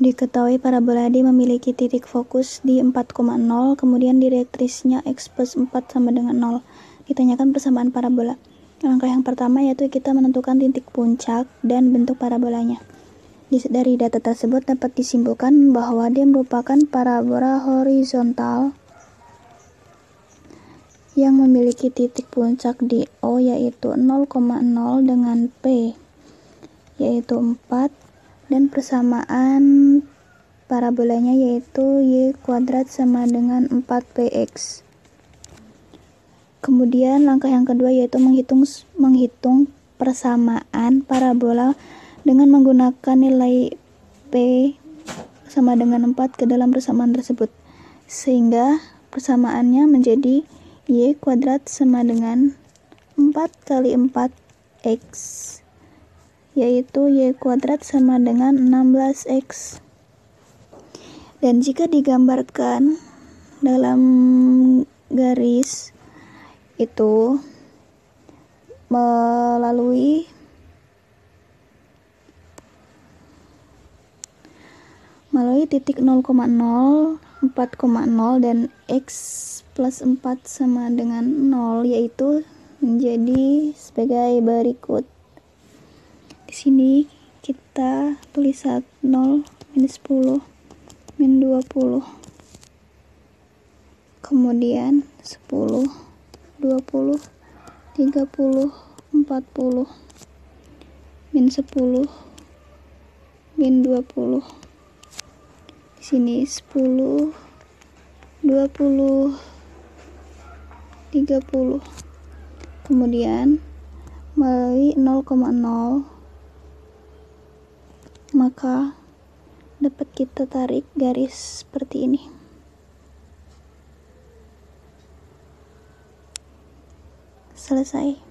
Diketahui parabola D memiliki titik fokus di 4,0, kemudian direktrisnya X plus 4 sama dengan 0. Ditanyakan persamaan parabola. Langkah yang pertama yaitu kita menentukan titik puncak dan bentuk parabolanya. Dari data tersebut dapat disimpulkan bahwa D merupakan parabola horizontal yang memiliki titik puncak di O yaitu 0,0 dengan P yaitu 4 dan persamaan parabolanya yaitu y kuadrat sama dengan 4px. Kemudian langkah yang kedua yaitu menghitung menghitung persamaan parabola dengan menggunakan nilai p sama dengan 4 ke dalam persamaan tersebut. Sehingga persamaannya menjadi y kuadrat sama dengan 4 kali 4x yaitu y kuadrat sama dengan 16x. Dan jika digambarkan dalam garis itu melalui melalui titik 0,0, 4,0 dan x plus 4 sama dengan 0 yaitu menjadi sebagai berikut di sini kita tulis 0 minus 10 min 20 kemudian 10 20 30 40 min 10 min 20 di sini 10 20 30 kemudian melalui 0,0 maka dapat kita tarik garis seperti ini. Selesai.